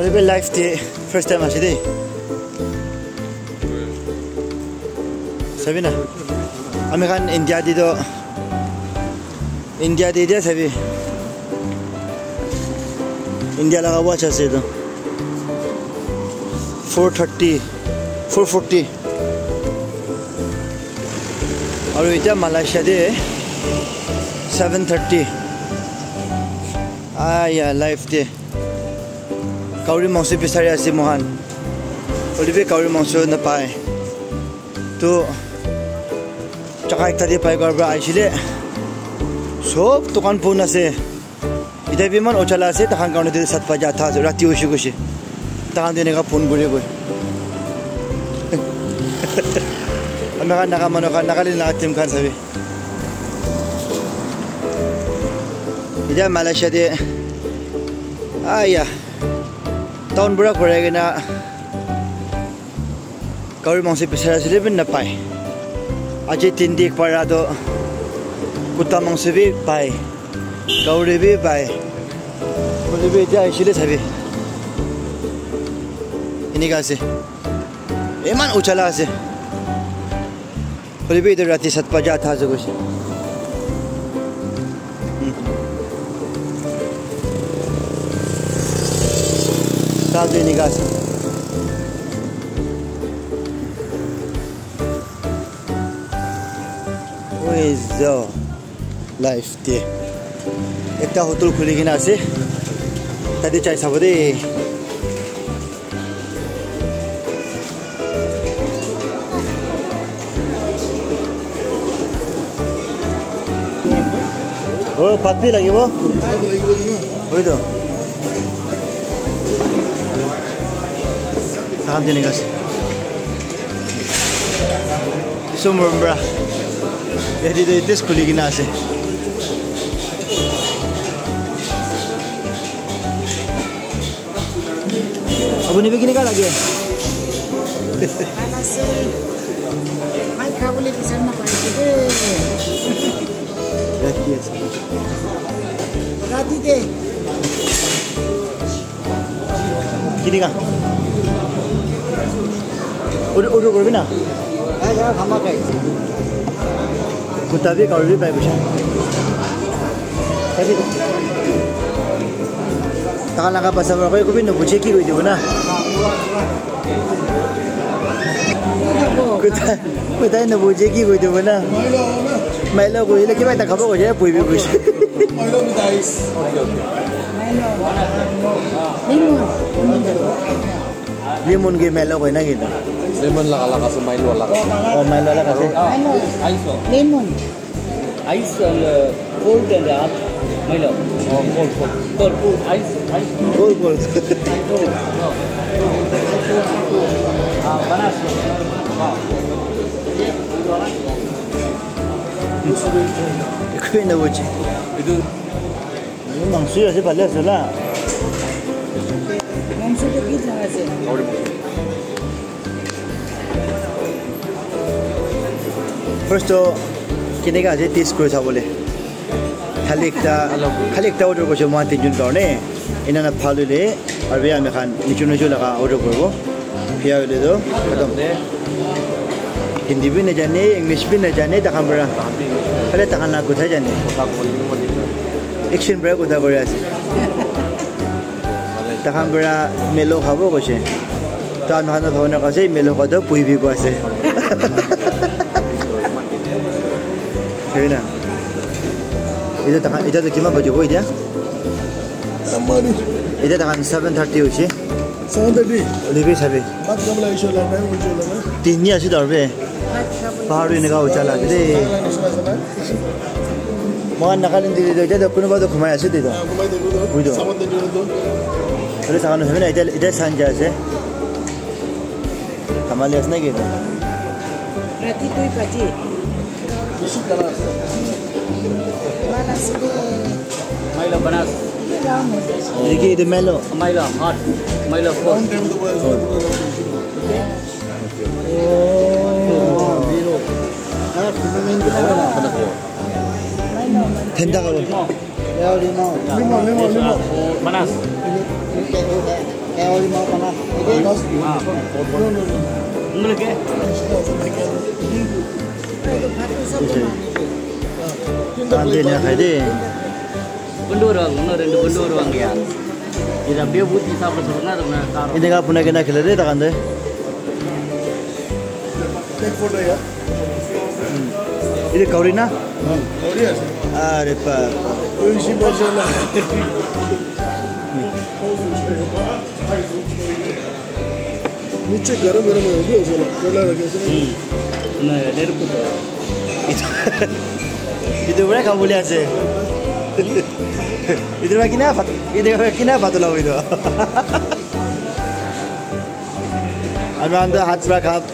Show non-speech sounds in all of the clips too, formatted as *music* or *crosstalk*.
A little bit life the first time actually day. Sabi na. Kami kan India dito. India dito sabi. India laka watch us dito. 430 440 और इतना Malaysia दे 730 आया life दे কাউৰী মাংস বিচাৰি আছে মহান অলিভে কাউৰী মাংস নাপায় তো টকা একটা দিয়ে পাই কৰাৰ পৰা চব দোকান ফোন আছে এতিয়া ইমান অচালা আছে তাহান কাৰণে চাত পাই যাঠা আছে ৰাতি হৈছে গৈছে তাহান তেনেকুৱা ফোন কৰি গৈ আমি খান নাকা মানুহ খান নাকালি নাকা টিম খান চাবি এতিয়া মালয়েছিয়াতে আয়া town bura kore gina kauri mongsi pisara sile bin na pai. Aje tindi ek para do kuta mongsi bi pai. Kauri bi pai kuli bi ja isile sabi ini kasi eman uchala ase kuli bi idu rati sat paja tha jugu Kaldı yeni gazı. Uyuzo. Life dia. Ekta hotel kuli gina si. Tadi cai sabu di. Oh, pati lagi mo? Oh, itu. ৰাতি সাত বজা আঠা আছে গৈছে তাতে এনেকুৱা আছে life দিয়ে একটা হোটেল খুলি কিনে আছে তাতে চাই চাব দেই অ' পাতবি লাগিব হয়তো তাহান তেনেকুৱা আছে চুমৰ Udah udah berapa nak? Eh, jangan kamu kayak. Kutabi kalau lebih baik macam. Tapi takkan nak pasal berapa? Kau pun nak buat ceki kau itu na. Kuta kuta nak buat ceki kau itu na. Milo kau ini kita tak kau kau je pui pui. Milo minta is. Limun. Limun ke milo kau na kita. Lemon lah ala kasi Milo ala kasi. Oh, Milo ala kasi. Ah, ice lah. Lemon. Ice and uh, cold and uh, hot. Milo. Oh, cold, cold. Cold, cold. Ice, ice. Cold, cold. *laughs* Cold. Ah, panas. Wow. Ikaw yung nabuchi. Ito. Ayun, ang suyo si lah. wala. tu kita dito kasi. First কেনেকৈ আছে test কৰি চাবলৈ? খালি একটা খালি একটা order কৰিছোঁ মই তিনিজন কাৰণে। এনে ভাল হ'লে আৰু আমি খান নিচু নিচু লগা অৰ্ডাৰ কৰিব। হ'লেতো খতম হিন্দী বি নাজানে ইংলিছ বি নাজানে তাহান পৰা। খালি তাহান লাগ কথাই জানে? Kota kau di mana? একচেন পৰা কথা কৰি আছে? তাহান পৰা মেলো খাব কৈছে। তো আমি খানা ভাৱনা কৈছে মেলো খোৱাটো পুহিবি কৈ আছে হেৰি না এতিয়া তাহান এতিয়াতো কিমান বাজিব এতিয়া Sama ni. এতিয়া তাহান ছেভেন থাৰ্টি হৈছে Sama tadi. লিবি চাবি Mat kamu lagi sholat, naik mau sholat na. তিনি আছো দৰবে পাহাৰটো এনেকুৱা উচা লাগে দেই Lagi sholat sana. মই নাকালিন দিলি এতিয়া কোনোবাটো সোমাই আছো তেতিয়া Aku main dulu tu. Udah. Sama tadi tu. হ'লে চাব নহয় না এতিয়া এতিয়া চাঞ্জা আছে ধেমালি আছে নেকি এতিয়া রাতি তুই বাজে しいから。बनास के महिला बनास देखिए इधर मेलो महिला हार्ट महिला फोर ठंडा करो बनास बनास उनके Tandanya hari. Bundur orang, bundur rendu bundur orang ya. Ini biar buti sabar sebenarnya tu nak taruh. Ini kau punya kena kelari tak anda? Take photo ya. Ini kauri na? Kauri ya. Ah, repar. Ini macam mana? नीचे गरम गरम होगी ozone colour रखे sebenarnya dia itu itu boleh kamu boleh aja itu bagi apa itu bagi mana? tu lah itu Aku anda hati sebab kap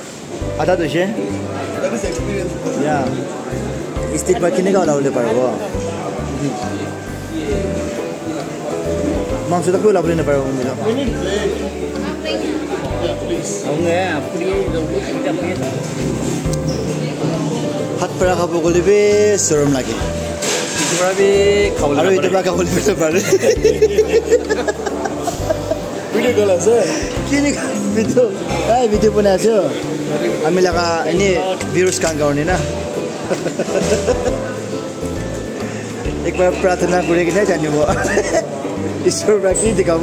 ada tu je. Ya, istiqam kini kau dah boleh pergi. Maksud aku lah boleh pergi. হাত পাৰা খাব গ'লে বে চৰম লাগে। আৰু এইটো পৰা। Video বনাই পাৰে আমি এনেই একবাৰ প্ৰাৰ্থনা কৰি কিনে জানিব। ঈশ্বৰৰ পৰা কি দেখাব?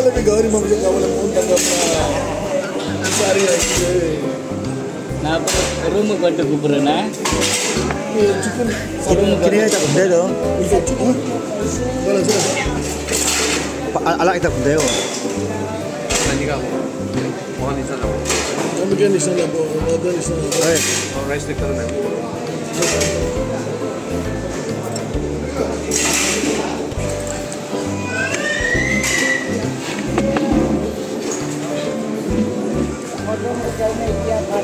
wala may gawin mga kaya wala mong tanggap na sari na ito Napa room kwanta kupura na? Chukun. Kini kini ay tapos dito. Chukun. Wala sila. Alak ay tapos dito. Nanti ka mo. Mga nisa na mo. Mga nisa na mo. Mga nisa na mo. Rice liquor na mo. जब मैं किया था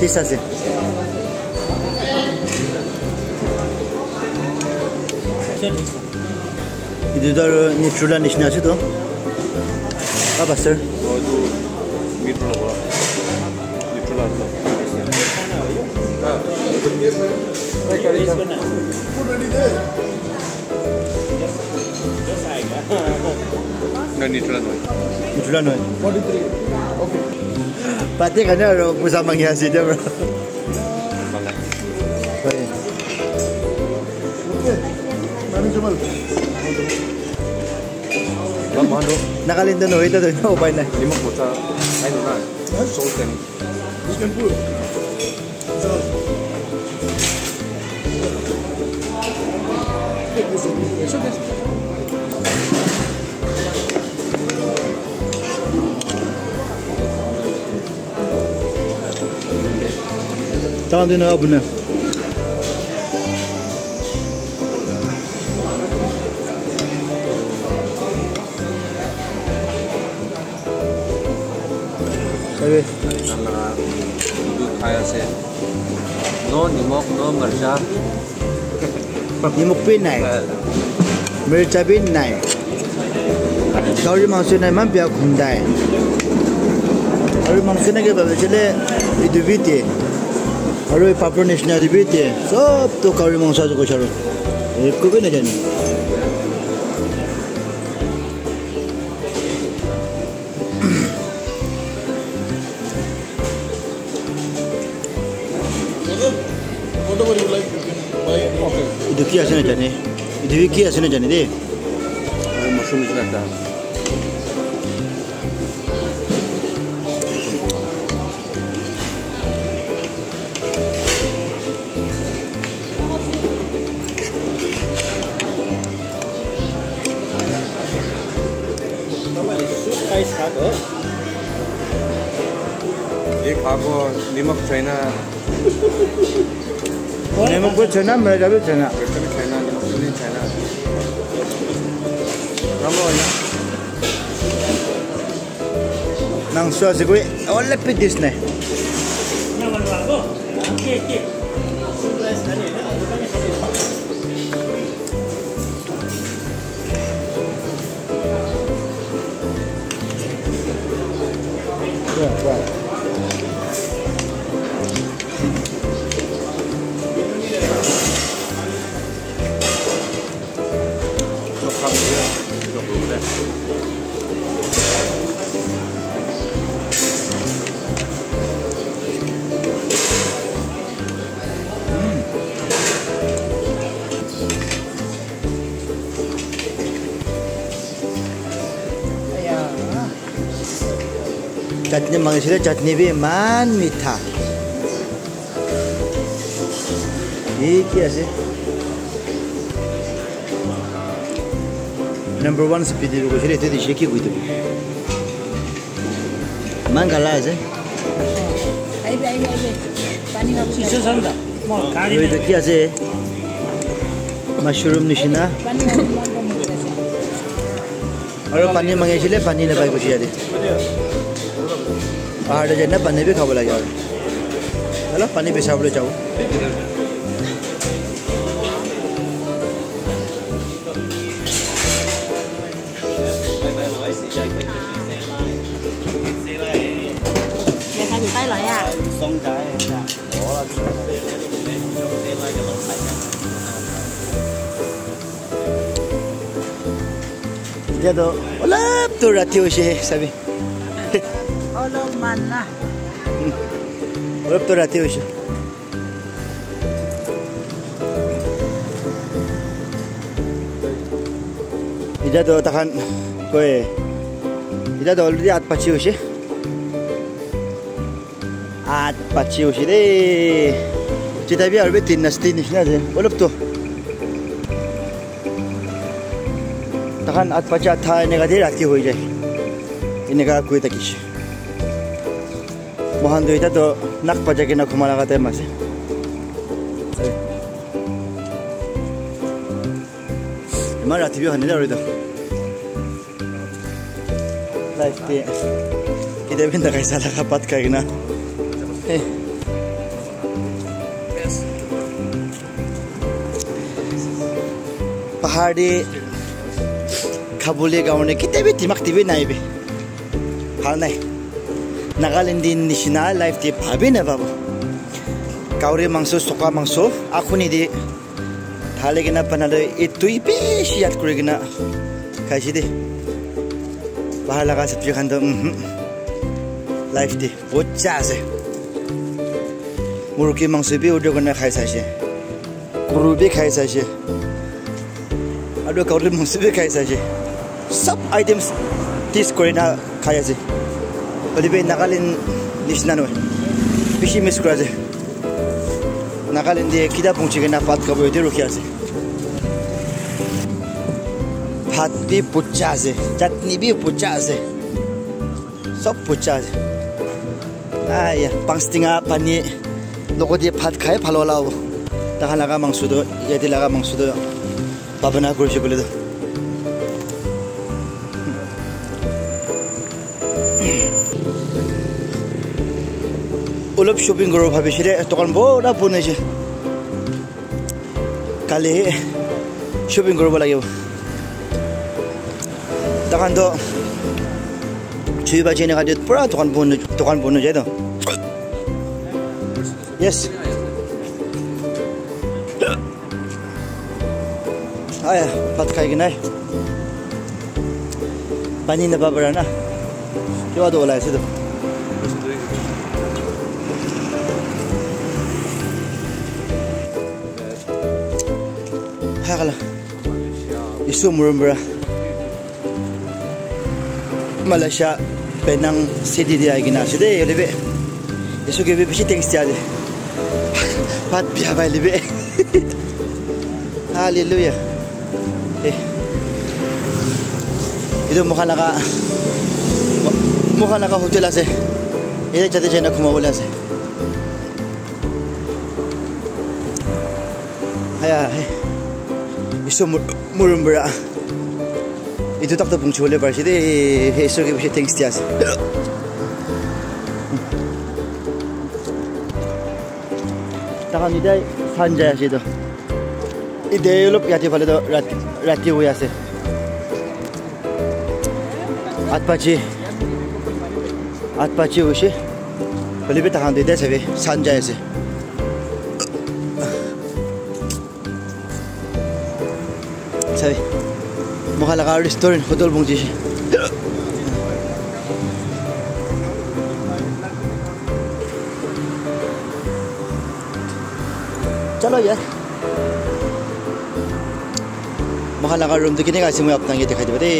तीस से İdidar ni şurada nişne açı da. Aba sir. Odu bir prova. Bir prova. Ha. Bu ne diye? Yes. Yes, I got. No, ni Julan 1. Ni Julan 1? 43. Okay. Pati kan dia ada pusat menghiasi dia, bro. Malang. Okay. Mami Jumal. Bang, mahan dong. Nakalin dun, wait dun. Na. Lima puta. Ay, dun na. Salt and... Can Tandın abone. Evet. Bu kayası. No nimok, no merca. Nimok bin này. Merca bin này. Tao đi mang xuyên này mang bia khủng đại. Tao đi mang xuyên này cái bà bè chơi đi. Đi đi Aro papronis na dibiti. Sob to kari mong sasa ko saro. Iko ko na dyan. Itu kia sana jani. Itu kia sana jani deh. Mushroom is not that. 네 과거, 네목 어? 전화. 네목 그 전화 말하자면 전화. 그렇다면 전화, 네목 전화 전화. 넘어오냐? 낭수하시고 원래 삐디스네. 그냥 말로 하고, 이렇게 이렇게. 당신의 चटनी भी मान मीठा ये क्या है number one speed को चले तो दिशे की गुदो मान गला है आई आई आई पानी में शीशो संदा 뭐 가리 왜 이렇게 하지? 마슈룸 넣으시나? 얼른 반일 망해실래? 반일에 밟으셔야 돼. যায় না পানী বি খাব লাগে আৰু অলপ পানী বিচাৰিবলৈ যাওঁ এতিয়াতো অলপতো ৰাতি হৈছেহে চাবি রান্না তো রাতে হয়েছে। এটা তো তখন কয়ে, এটা তো অলরেডি আত পাচ্ছি হয়েছে। আত পাচ্ছি হয়েছে রে। চিতাবি আর তিন নাচ তিন নিচিনা আছে অলপ তো। তখন আত পাচ্ছে আত থা, এনেকা দিয়ে রাতি হয়ে যায়। এনেকা কুয়ে থাকিস। মহান দুইটাতো নাক পাজাই কিনে ঘুমা লগা টাইম আছে ইমান ৰাতিপুৱা হয় আৰু এইটো লাইফতে কেতিয়াবা নাখাই চালাকা পাত খাই কিনা এই। পাহাৰ দি খাবলৈ কাৰণে কেতিয়াবা দিমাগ দিবি নাইবি ভাল নাই নাগালেণ্ডি নিচিনা লাইফ দি ভাবি নাপাব কাউৰী মাংস চকা মাংস আখুনি দি ঢালি কিনা বনালে এইটোই বেছি ইয়াত কৰি কিনা খাইছে দেই পাহাৰ লগা চব্জি খান লাইফ দি বজ্জা আছে মুৰ্গী মাংস বি অৰ্ডাৰ কৰি খাই চাইছে গৰু বি খাই চাইছে আৰু কাউৰী মাংস বি খাই চাইছে চব আইটেমছ টেষ্ট কৰি না খাই আছে গতিকে নাগালেণ্ড নিচিনা নহয় বেছি মিছ কৰা যায় নাগালেণ্ডে কিতাপ পहुঁচি কিনে ভাত খাব এইটো ৰখি আছে ভাত বি পুচ্চা আছে চাটনি বি পুচ্চা আছে চব পুচ্চা আছে আয়া পাঁচ টিঙা পানী লগতে ভাত খাই ভাল ওলা হ'ব তাহাৰ লগা মাংসটো ইয়াতে লগা মাংসটো ভাৱনা কৰিছে বোলেতো অলপ শ্বপিং কৰোঁ ভাবিছিলে, দোকান বৰা বনাইছে। কালি শ্বপিং কৰিব লাগিব। দোকানটো ছুই বাজি এনেকুৱা দিনত পূৰা দোকান বন্ধ দোকান বন্ধ হৈ যায় ন? য়েছ আয়া, ভাত খাই কিনে। পানী নাপাব পৰা না। কিবাটো ওলাই Hakala. Isu murumbra. Malaysia penang city dia gina. Sudah lebe. Isu gebe bisi thanks dia. Pat *laughs* biya bay lebe. *laughs* Hallelujah. Eh. Itu mukha naka mukha naka hotel ase. Ida chate chena kumawala ase. Haya. Eh. Murum bra itu tak tu pungchu le bar si de iso ke bishi thanks tias takan ni dai sanja si to ide lop yati phale to rat rati hui ase atpachi atpachi hoise Olive takan de dai sabe sanja ase sabe mukha laga restaurant hotel bungji si चलो यार महा लगा room तो कितने का SIM अपना ये दिखाई दे